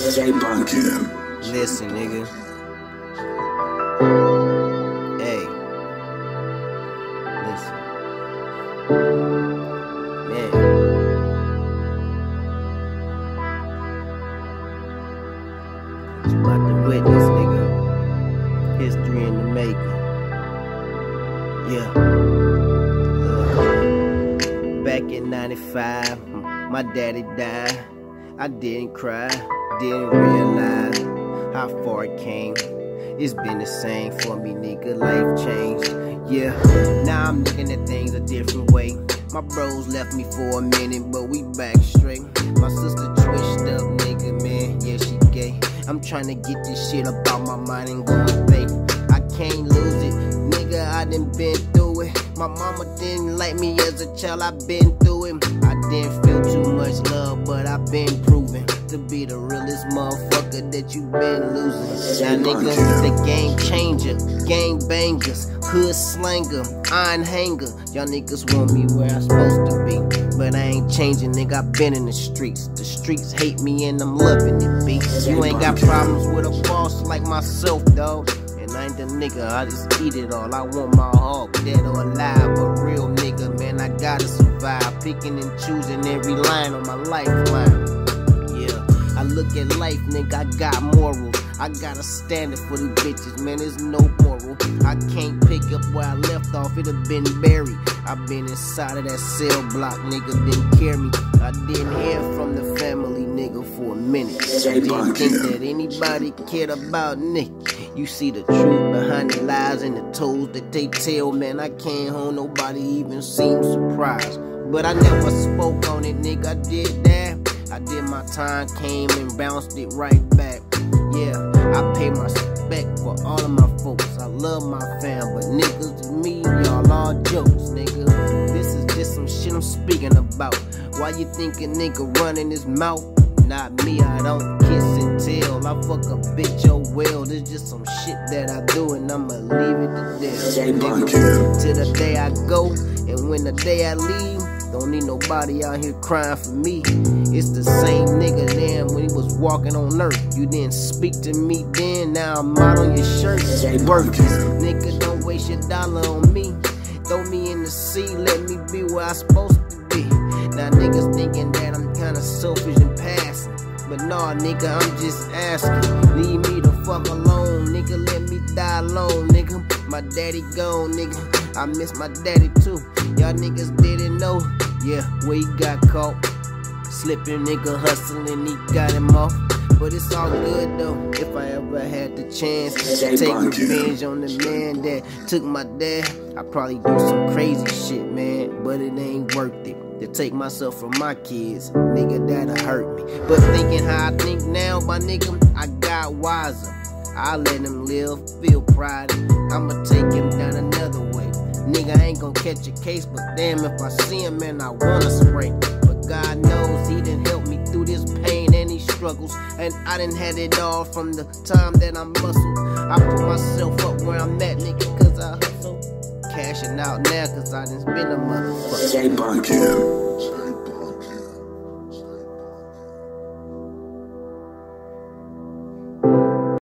Listen, nigga. Hey. Listen. Man. You about to witness, nigga? History in the making. Yeah. Back in 95, my daddy died. I didn't cry, didn't realize how far it came. It's been the same for me, nigga. Life changed. Yeah, now I'm looking at things a different way. My bros left me for a minute, but we back straight. My sister twitched up, nigga, man. Yeah, she gay. I'm trying to get this shit up out my mind and going fake. I can't lose it, nigga. I done been through it. My mama didn't like me as a child, I been through it. I didn't to be the realest motherfucker that you been losing. Now niggas, the game changer, gang bangers, hood slanger, iron hanger. Y'all niggas want me where I'm supposed to be, but I ain't changing, nigga. I been in the streets. The streets hate me and I'm loving it, B. You ain't got problems with a boss like myself, dog. And I ain't the nigga, I just eat it all. I want my hog, dead or alive, a real nigga, man. I gotta survive, picking and choosing every line on my lifeline. I look at life, nigga, I got morals. I got a standard for these bitches, man, there's no moral. I can't pick up where I left off, it have been buried. i been inside of that cell block, nigga, didn't care me. I didn't hear from the family, nigga, for a minute. I didn't think that anybody cared about Nick. You see the truth behind the lies and the toes that they tell, man. I can't hold nobody even seem surprised. But I never spoke on it, nigga. I did that. I did my time, came and bounced it right back. Yeah, I pay my respect for all of my folks. I love my fam, but niggas to me, y'all all jokes, nigga. This is just some shit I'm speaking about. Why you think a nigga running his mouth? Not me, I don't kiss and tell. I fuck a bitch, oh well. There's just some shit that I do, and I'ma leave it to them. J Bunkin. Till the day I go, and when the day I leave, don't need nobody out here crying for me. It's the same nigga then when he was walking on earth. You didn't speak to me then, now I'm out on your shirt. Worthless. Nigga, don't waste your dollar on me. Throw me in the sea, let me be where I'm supposed to be. Now niggas thinking that I'm kinda selfish and passing. But nah, nigga, I'm just asking. Leave me the fuck alone, nigga. Let me die alone, nigga. My daddy gone, nigga. I miss my daddy too. Y'all niggas didn't know. Yeah, where he got caught. Slipping, nigga, hustling, he got him off. But it's all good though. If I ever had the chance to take revenge on the man that took my dad, I'd probably do some crazy shit, man. But it ain't worth it to take myself from my kids. Nigga, that'll hurt me. But thinking how I think now, my nigga, I got wiser. I let him live, feel pride. I'ma take him down. Nigga, I ain't gonna catch a case, but damn, if I see him, man, I wanna spray. But God knows he didn't help me through this pain and these struggles. And I didn't had it all from the time that I muscled. I put myself up where I'm at, nigga, cause I hustle. Cashing out now, cause I done been a motherfucker.